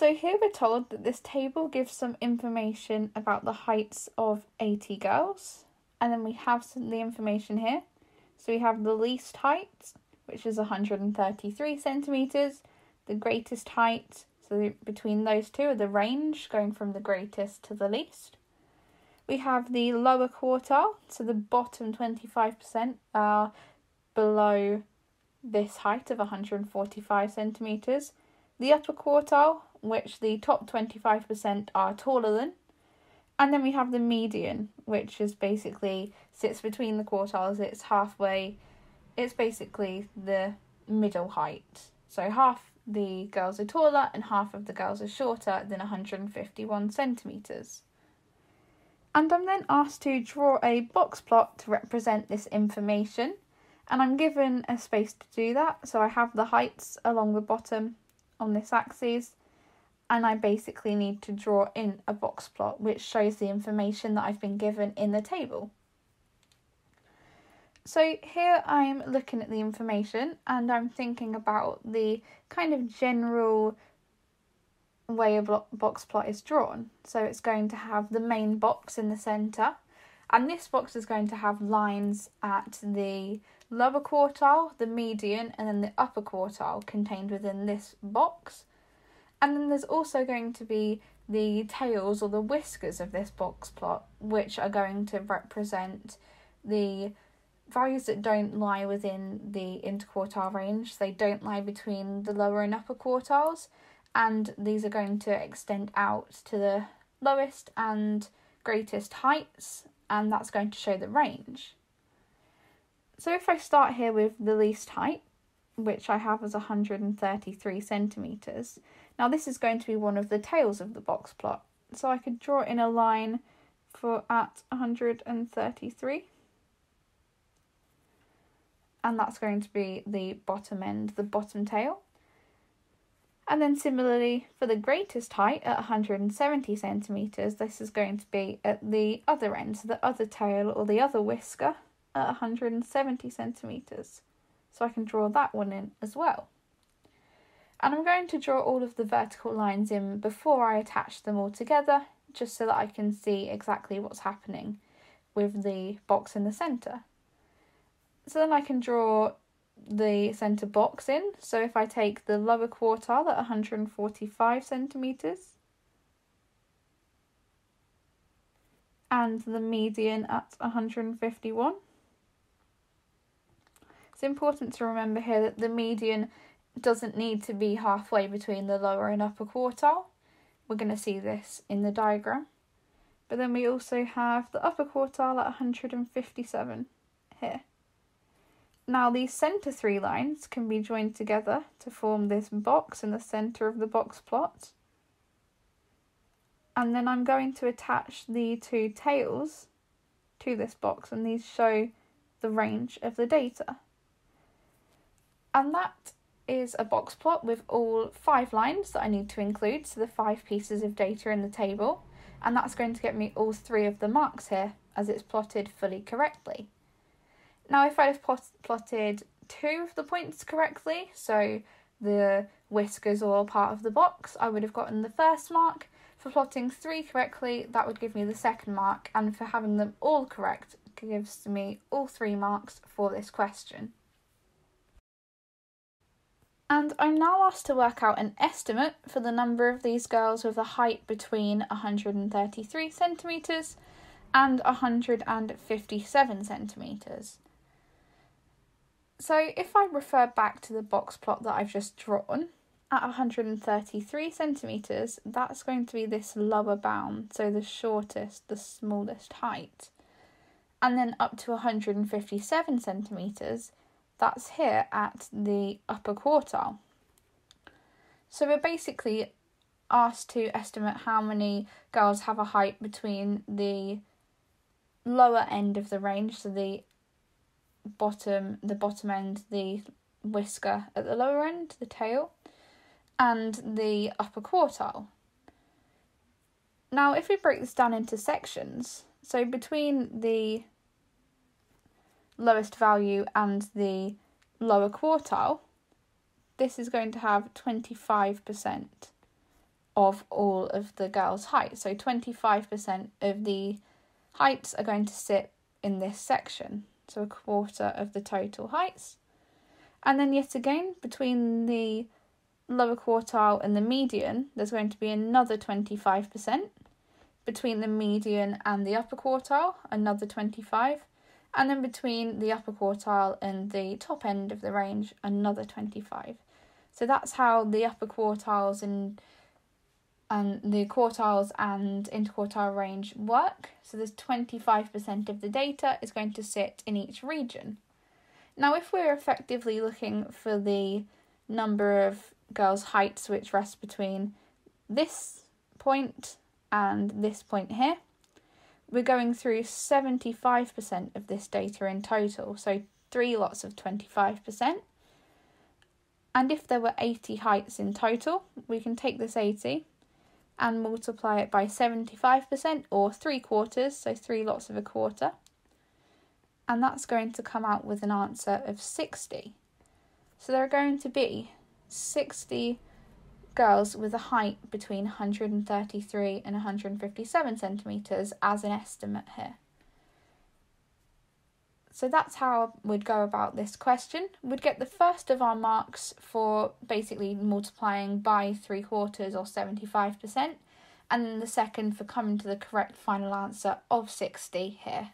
So here we're told that this table gives some information about the heights of 80 girls, and then we have some, the information here. So we have the least height, which is 133 centimeters, the greatest height, so between those two are the range going from the greatest to the least. We have the lower quartile, so the bottom 25% are below this height of 145 centimeters. The upper quartile, which the top 25% are taller than. And then we have the median, which is basically sits between the quartiles. It's halfway, it's basically the middle height. So half the girls are taller and half of the girls are shorter than 151 centimetres. And I'm then asked to draw a box plot to represent this information, and I'm given a space to do that. So I have the heights along the bottom on this axis, and I basically need to draw in a box plot which shows the information that I've been given in the table. So here I'm looking at the information and I'm thinking about the kind of general way a box plot is drawn. So it's going to have the main box in the centre and this box is going to have lines at the lower quartile, the median, and then the upper quartile contained within this box. And then there's also going to be the tails or the whiskers of this box plot, which are going to represent the values that don't lie within the interquartile range. They don't lie between the lower and upper quartiles, and these are going to extend out to the lowest and greatest heights, and that's going to show the range. So if I start here with the least height, which I have as 133 centimetres, now this is going to be one of the tails of the box plot. So I could draw in a line for at 133 and that's going to be the bottom end, the bottom tail. And then similarly for the greatest height at 170 centimetres, this is going to be at the other end, so the other tail or the other whisker at 170 centimetres. So I can draw that one in as well. And I'm going to draw all of the vertical lines in before I attach them all together, just so that I can see exactly what's happening with the box in the centre. So then I can draw the centre box in. So if I take the lower quartile at 145 centimetres, and the median at 151. It's important to remember here that the median doesn't need to be halfway between the lower and upper quartile. We're going to see this in the diagram. But then we also have the upper quartile at 157 here. Now these centre three lines can be joined together to form this box in the centre of the box plot. And then I'm going to attach the two tails to this box and these show the range of the data. And that is a box plot with all five lines that I need to include, so the five pieces of data in the table, and that's going to get me all three of the marks here as it's plotted fully correctly. Now if I'd have plot plotted two of the points correctly, so the whiskers all part of the box, I would have gotten the first mark. For plotting three correctly, that would give me the second mark, and for having them all correct gives me all three marks for this question. And I'm now asked to work out an estimate for the number of these girls with a height between 133 centimetres and 157 centimetres. So if I refer back to the box plot that I've just drawn, at 133 centimetres, that's going to be this lower bound, so the shortest, the smallest height. And then up to 157 centimetres, that's here at the upper quartile. So we're basically asked to estimate how many girls have a height between the lower end of the range, so the bottom, the bottom end, the whisker at the lower end, the tail, and the upper quartile. Now, if we break this down into sections, so between the lowest value and the lower quartile, this is going to have 25% of all of the girls' height. So 25% of the heights are going to sit in this section. So a quarter of the total heights. And then yet again, between the lower quartile and the median, there's going to be another 25%. Between the median and the upper quartile, another 25. And then between the upper quartile and the top end of the range, another 25. So that's how the upper quartiles and and the quartiles and interquartile range work. So there's 25% of the data is going to sit in each region. Now, if we're effectively looking for the number of girls' heights which rest between this point and this point here, we're going through 75% of this data in total, so three lots of 25%. And if there were 80 heights in total, we can take this 80 and multiply it by 75% or three quarters, so three lots of a quarter. And that's going to come out with an answer of 60. So there are going to be 60 girls with a height between 133 and 157 centimetres as an estimate here. So that's how we'd go about this question. We'd get the first of our marks for basically multiplying by three quarters or 75%, and then the second for coming to the correct final answer of 60 here.